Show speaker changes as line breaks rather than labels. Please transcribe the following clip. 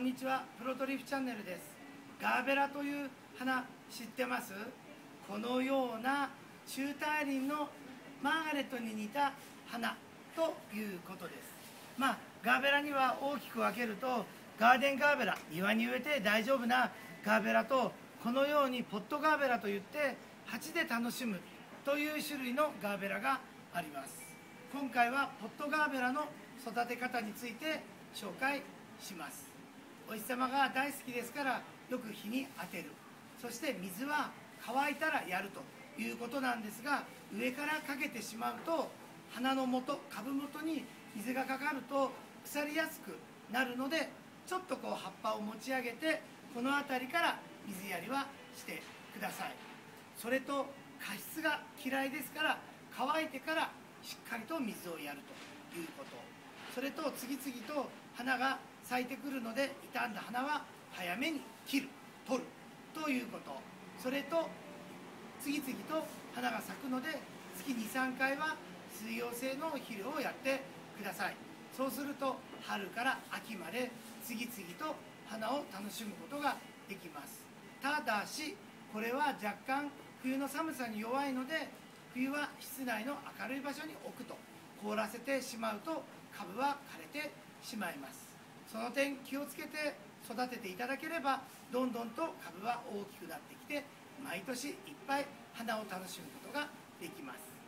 んにちはプロトリフチャンネルです。ガーベラという花知ってます？このような中大輪のマーガレットに似た花ということです。まあガーベラには大きく分けるとガーデンガーベラ庭に植えて大丈夫なガーベラとこのようにポットガーベラといって鉢で楽しむという種類のガーベラがあります。今回はポットガーベラの育て方について紹介します。お日様が大好きですからよく日に当てる。そして水は乾いたらやるということなんですが上からかけてしまうと花の元株元に水がかかると腐りやすくなるのでちょっとこう葉っぱを持ち上げてこの辺りから水やりはしてください。それと加湿が嫌いですから乾いてからしっかりと水をやるということ。それと次々と花が咲いてくるので傷んだ花は早めに切る。取る。ということ。それと次々と花が咲くので月23回は水溶性の肥料をやってください。そうすると春から秋まで次々と花を楽しむことができます。ただしこれは若干冬の寒さに弱いので冬は室内の明るい場所に置くと凍らせてしまうと株は枯れてしまいます。その点気をつけて育てていただければどんどんと株は大きくなってきて毎年いっぱい花を楽しむことができます。